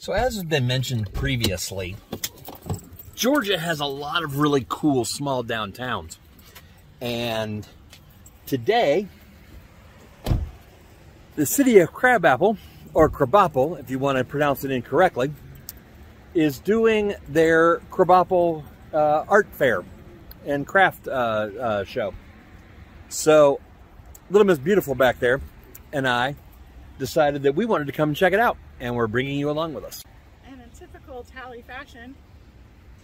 So as has been mentioned previously, Georgia has a lot of really cool small downtowns. And today, the city of Crabapple, or Crabapple, if you want to pronounce it incorrectly, is doing their Crabapple uh, art fair and craft uh, uh, show. So, Little Miss Beautiful back there and I decided that we wanted to come check it out, and we're bringing you along with us. And in typical Talley fashion,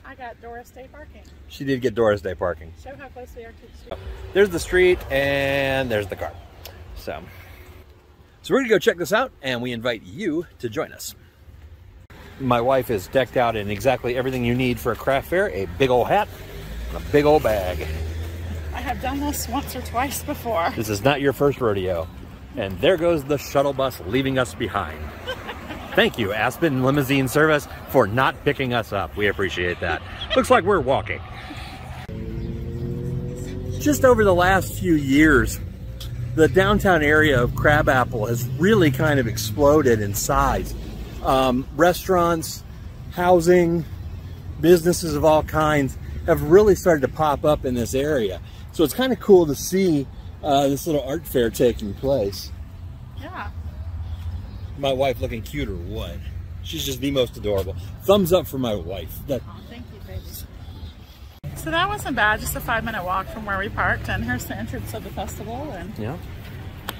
I got Doris Day parking. She did get Doris Day parking. Show how close we are to the street. There's the street, and there's the car. So, so we're gonna go check this out, and we invite you to join us. My wife is decked out in exactly everything you need for a craft fair: a big old hat and a big old bag. I have done this once or twice before. This is not your first rodeo. And there goes the shuttle bus leaving us behind. Thank you, Aspen Limousine Service, for not picking us up. We appreciate that. Looks like we're walking. Just over the last few years, the downtown area of Crabapple has really kind of exploded in size. Um, restaurants, housing, businesses of all kinds have really started to pop up in this area. So it's kind of cool to see uh, this little art fair taking place. Yeah. My wife looking cute or what? She's just the most adorable. Thumbs up for my wife. That Oh, thank you, baby. So that wasn't bad, just a five minute walk from where we parked. And here's the entrance of the festival. And yeah.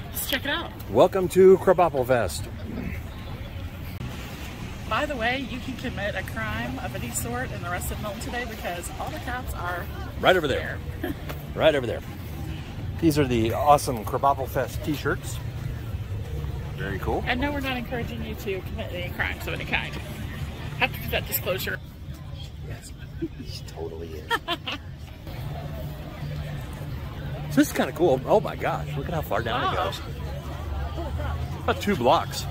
let's check it out. Welcome to Crabapple Fest. By the way, you can commit a crime of any sort in the rest of Milton today because all the cops are Right over there. right over there. These are the awesome Crabapple Fest t-shirts. Very cool. And no, we're not encouraging you to commit any crimes of any kind. Have to put that disclosure. Yes, he totally is. so this is kind of cool. Oh my gosh, look at how far down it goes. About two blocks.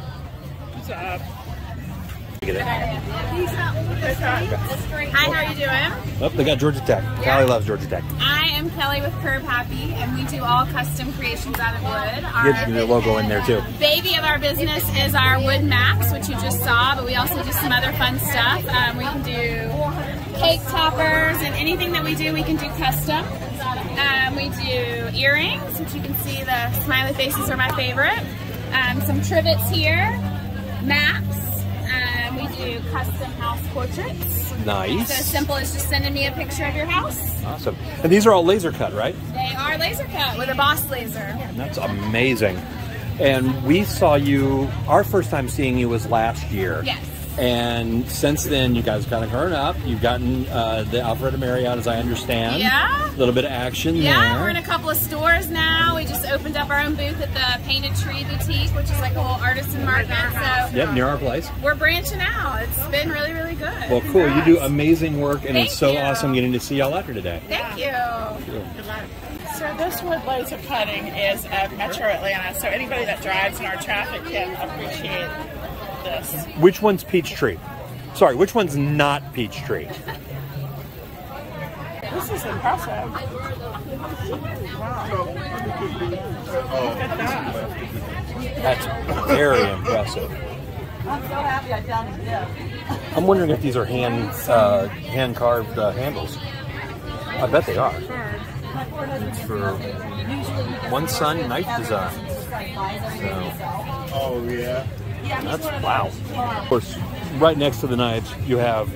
Look at Hi, how are you doing? Oh, they got Georgia Tech. Callie loves Georgia Tech. I am Kelly with Curb Happy, and we do all custom creations out of wood. Our Get your logo in there too. baby of our business is our Wood maps, which you just saw, but we also do some other fun stuff. Um, we can do cake toppers, and anything that we do, we can do custom. Um, we do earrings, which you can see the smiley faces are my favorite. Um, some trivets here, maps. Do custom house portraits. Nice. So as simple as just sending me a picture of your house. Awesome. And these are all laser cut, right? They are laser cut with a boss laser. That's amazing. And we saw you, our first time seeing you was last year. Yes. And since then, you guys kind of grown up. You've gotten uh, the Alpharetta Marriott, as I understand. Yeah. A little bit of action Yeah, there. we're in a couple of stores now. We just opened up our own booth at the Painted Tree Boutique, which is like a whole artisan market. So Yep, near our place. we're branching out. It's been really, really good. Well, cool. You do amazing work, and Thank it's so you. awesome getting to see y'all out here today. Thank you. so this wood laser cutting is of Metro Atlanta. So anybody that drives in our traffic can appreciate this. Which one's Peachtree? Sorry, which one's not Peachtree? This is impressive. Look at that. That's very impressive. I'm so happy I found a gift. I'm wondering if these are hand uh, hand carved uh, handles. I bet they are. It's for one son knife design. So Oh yeah. That's wow. Of course, right next to the knives, you have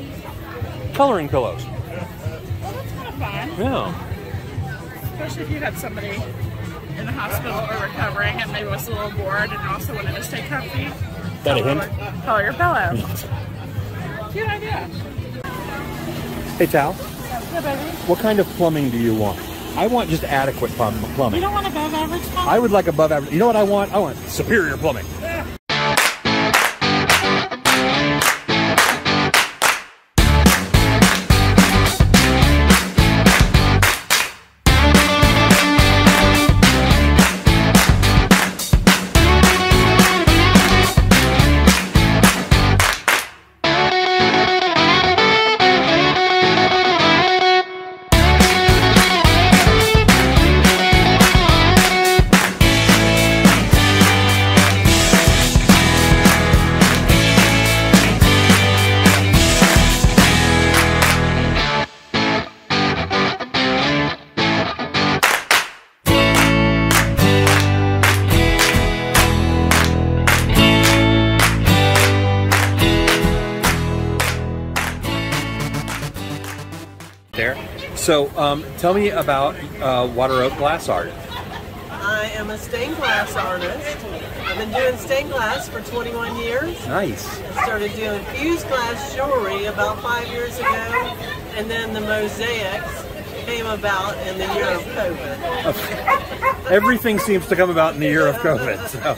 coloring pillows. Well, that's kind of fun, Yeah. especially if you had somebody in the hospital or recovering and maybe was a little bored and also wanted to stay comfy. That a color, hint? Color your pillow. Cute idea. Hey, Tal. Yeah, baby. What kind of plumbing do you want? I want just adequate plumbing. You don't want above average plumbing? I would like above average. You know what I want? I want superior plumbing. So, um, tell me about uh, Water Oak Glass Art. I am a stained glass artist. I've been doing stained glass for 21 years. Nice. I started doing fused glass jewelry about five years ago, and then the mosaics came about in the year of COVID. Everything seems to come about in the year of COVID. So.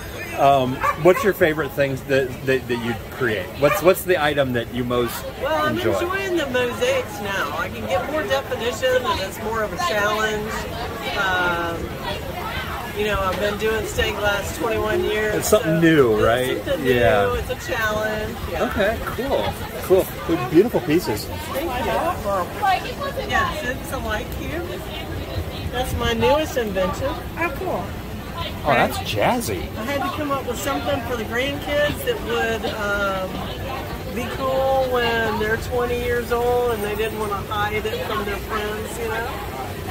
Um, what's your favorite things that, that, that you create? What's what's the item that you most Well, I'm enjoy? enjoying the mosaics now. I can get more definition, and it's more of a challenge. Um, you know, I've been doing stained glass 21 years. It's something so new, it's right? Something Yeah. new. It's a challenge. Yeah. Okay, cool, cool, They're beautiful pieces. Thank you. Yes, it's a light cube. That's my newest invention. Oh, cool. Oh, that's jazzy. I had to come up with something for the grandkids that would um, be cool when they're 20 years old and they didn't want to hide it from their friends, you know?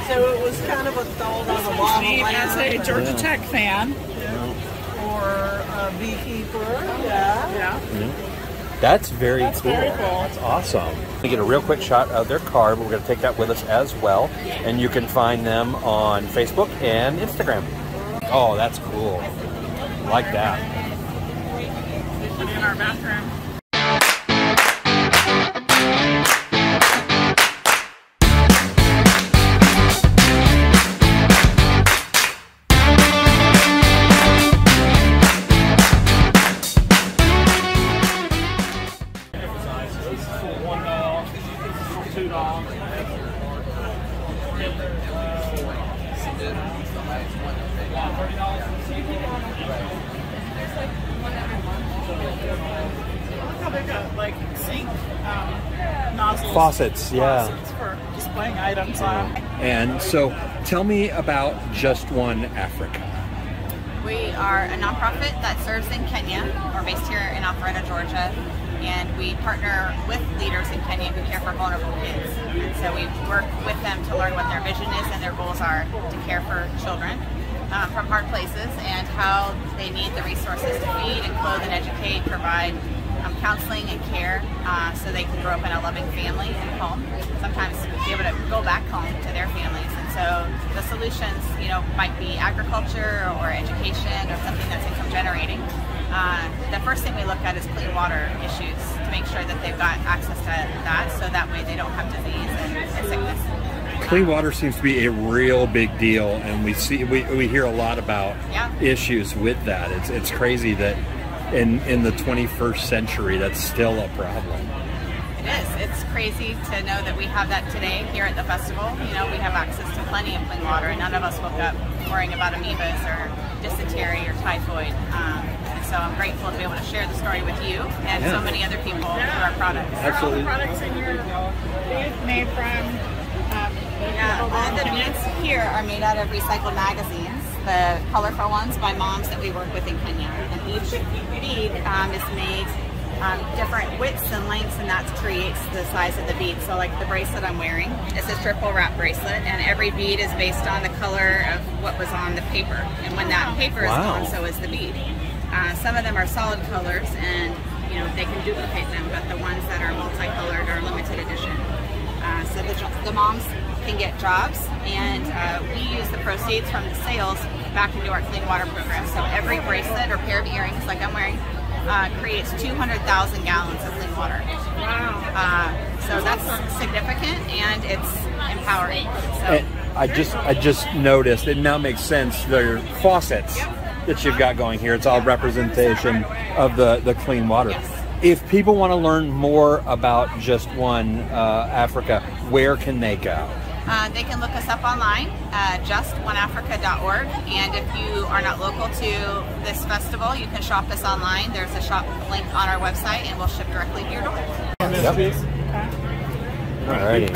So it was kind of a thought on a bottle Me as a lamp Georgia Tech fan. or a beekeeper. Yeah. Yeah. That's very That's cool. very cool. That's awesome. We get a real quick shot of their card. We're going to take that with us as well, and you can find them on Facebook and Instagram. Oh, that's cool. Like that. In our bathroom. Look how they've got like sink um, nozzles. Faucets, yeah. Faucets for displaying items on. And so, tell me about Just One Africa. We are a nonprofit that serves in Kenya. We're based here in Alpharetta, Georgia, and we partner with leaders in Kenya who care for vulnerable kids. And so we work with them to learn what their vision is and their goals are to care for children um, from hard places and how they need the resources to feed and clothe and educate, provide um, counseling and care uh, so they can grow up in a loving family and home. Sometimes be able to go back home to their families. And so the solutions, you know, might be agriculture or education or something that's income generating. Uh, the first thing we look at is clean water issues to make sure that they've got access to that so that way they don't have disease and, and sickness. Clean water seems to be a real big deal, and we see we, we hear a lot about Yeah. issues with that. It's it's crazy that in in the 21st century that's still a problem. It is. It's crazy to know that we have that today here at the festival. You know, we have access to plenty of clean water, and none of us woke up worrying about amoebas or dysentery or typhoid. Um, so I'm grateful to be able to share the story with you and Yeah. so many other people through our products. Are all Absolutely. the products in your booth made from um, Yeah, all the beads here are made out of recycled magazines, the colorful ones by moms that we work with in Kenya. And each bead um, is made um, different widths and lengths, and that creates the size of the bead. So, like the bracelet I'm wearing, it's a triple wrap bracelet, and every bead is based on the color of what was on the paper. And when that paper is gone, so is the bead. Uh, some of them are solid colors, and you know they can duplicate them, but the ones that are multicolored are limited edition. Uh, so the, the moms can get jobs, and uh, we use the proceeds from the sales back into our clean water program. So every bracelet or pair of earrings, like I'm wearing, uh, creates 200,000 gallons of clean water. wow. Uh, so that's significant, and it's empowering. So. I just I just noticed it now makes sense. They're faucets that you've got going here. It's all representation of the the clean water. Yes. If people want to learn more about just one uh, Africa, where can they go? Uh, they can look us up online, uh, justoneafrica.org. And if you are not local to this festival, you can shop us online. There's a shop link on our website, and we'll ship directly to your door. Yep. Alrighty.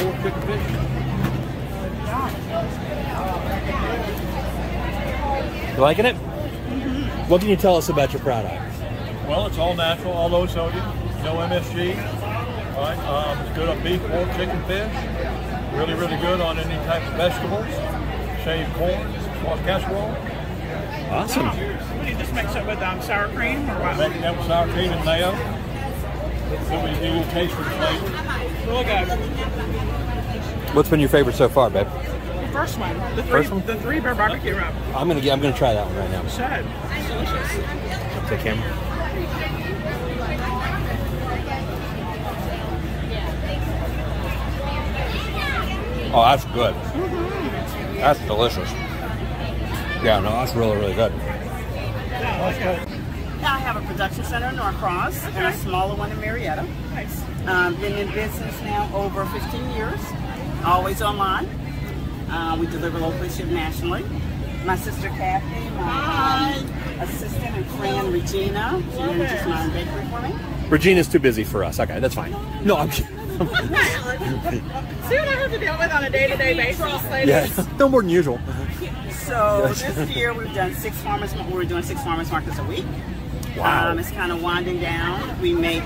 You liking it? What can you tell us about your product? Well, it's all natural, all low sodium, no MSG. All right, um, it's good on beef, pork, chicken, fish. Really, really good on any type of vegetables. Shaved corn, squash casserole. Awesome. What do you just mix it with um, sour cream or what? Making that with sour cream and mayo. Then we do taste for the flavor. Really good. What's been your favorite so far, babe? The first one, the three, First one? the three beer barbecue rub. I'm gonna get. I'm gonna try that one right now. Should. It's delicious. Take camera. Oh, that's good. That's delicious. Yeah, no, that's really, really good. Yeah, that's good. I have a production center in Norcross and a smaller one in Marietta. Nice. Um, been in business now over 15 years, always online. Uh, we deliver locally, ship nationally. My sister Kathy, my um, assistant and friend Regina, she Love manages it. my bakery for me. Regina's too busy for us. Okay, that's fine. No, I'm. kidding. See what I have to deal with on a day-to-day basis, ladies? yeah, no more than usual. So this year we've done six farmers. We're doing six farmers markets a week. Wow. Um, it's kind of winding down. We make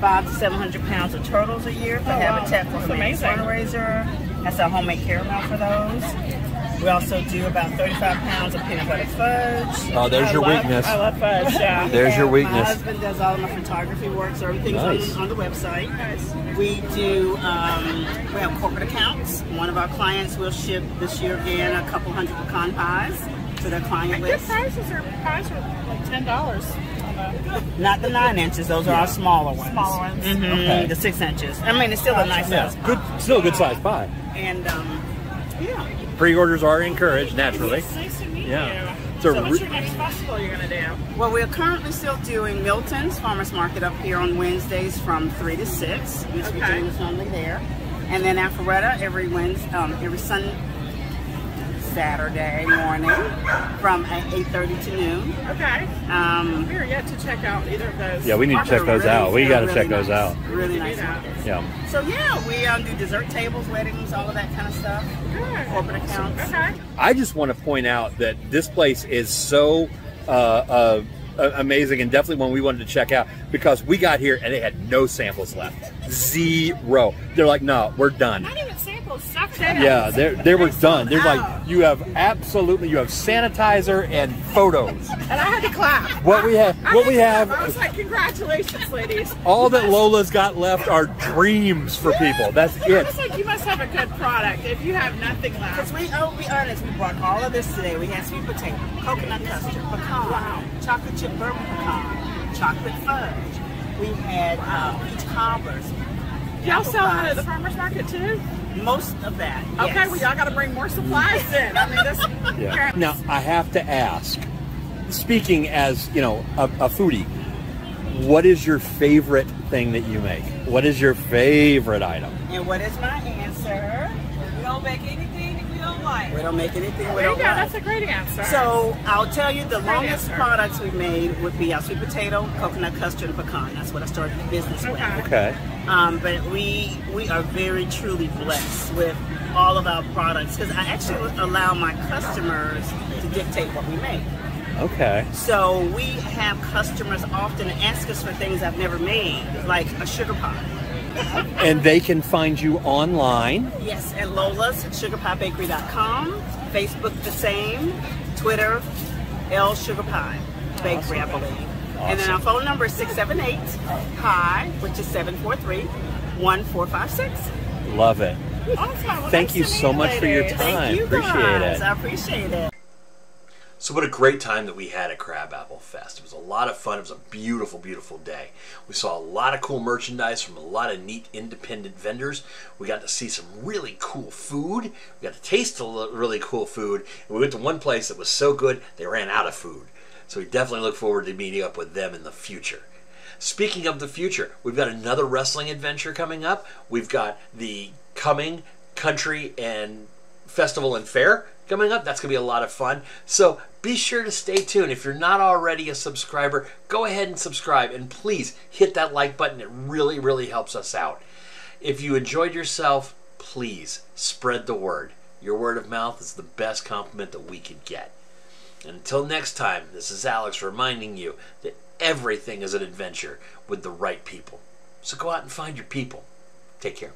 five to seven hundred pounds of turtles a year for Oh, wow. Habitat for That's Humanity amazing. Fundraiser. That's our homemade caramel for those. We also do about 35 pounds of peanut butter fudge. Oh, there's I your love- weakness. I love fudge, yeah. There's your And weakness. My husband does all of my photography work, so everything's Nice. on, on the website. Nice. We do, um, we have corporate accounts. One of our clients will ship this year again a couple hundred pecan pies to their client And good list. prices are prices are like ten dollars on the Not the nine inches; those are our smaller ones. smaller ones. Mhm, Okay. The six inches. I mean, it's still a nice Yeah, size. good. Still a good size pie. And um, yeah, Pre-orders are encouraged naturally. It's nice to meet Yeah. you. So So, what's your next festival you're gonna do? well, we're currently still doing Milton's Farmers Market up here on Wednesdays from three to six. Miss Okay. Regina's normally there, and then Alpharetta every Wednesday, um, every Sun Saturday morning from eight thirty to noon. Okay. Um, We are yet to check out either of those. Yeah, we need to check those really- out. We got to really check those nice. out. Really nice markets. Yeah. So yeah, we um, do dessert tables, weddings, all of that kind of stuff. Good. Corporate accounts. Okay. I just want to point out that this place is so uh, uh, uh, amazing and definitely one we wanted to check out because we got here and they had no samples left. Zero. They're like, no, we're done. Not even samples, stuff down. Yeah, they they were done. They're like, you have absolutely, you have sanitizer and photos. And I had to clap. What we have, I what we have, clap. I was like, congratulations, ladies. all that Lola's got left are dreams for people. That's I it. was like, you must have a good product if you have nothing left. Because left. we, oh, be honest, we brought all of this today. We had sweet potato, coconut custard, pecan, chocolate chip bourbon pecan, chocolate fudge. We had uh, peach cobblers. Y'all sell pies. it at the farmer's market too? Most of that. Okay, yes. well, y'all got to bring more supplies in. I mean, this. Yeah. Now I have to ask, speaking as you know a, a foodie, what is your favorite thing that you make? What is your favorite item? And what is my answer? We don't make anything that we don't like. We don't make anything we There don't go. like. That's a great answer. So I'll tell you the longest answer. products we made would be our sweet potato, coconut custard, and pecan. That's what I started the business with. Okay. Um, but we we are very truly blessed with all of our products because I actually allow my customers to dictate what we make. Okay. So we have customers often ask us for things I've never made, like a sugar pie. And they can find you online. Yes, at Lola's at sugarpiebakery.com. Facebook the same. Twitter, L Sugar Pie Bakery, I believe. And then our phone number is 678 Pie, which is 743 1456. Love it. Awesome. Well, Thank nice you so meet much you, for your time. Thank you Appreciate guys. it. I appreciate it. So what a great time that we had at Crabapple Fest. It was a lot of fun. It was a beautiful, beautiful day. We saw a lot of cool merchandise from a lot of neat independent vendors. We got to see some really cool food. We got to taste a really cool food. And we went to one place that was so good they ran out of food. So we definitely look forward to meeting up with them in the future. Speaking of the future, we've got another wrestling adventure coming up. We've got the coming country and festival and fair coming up. That's going to be a lot of fun. So be sure to stay tuned. If you're not already a subscriber, go ahead and subscribe and please hit that like button. It really, really helps us out. If you enjoyed yourself, please spread the word. Your word of mouth is the best compliment that we could get. Until next time, this is Alex reminding you that everything is an adventure with the right people. So go out and find your people. Take care.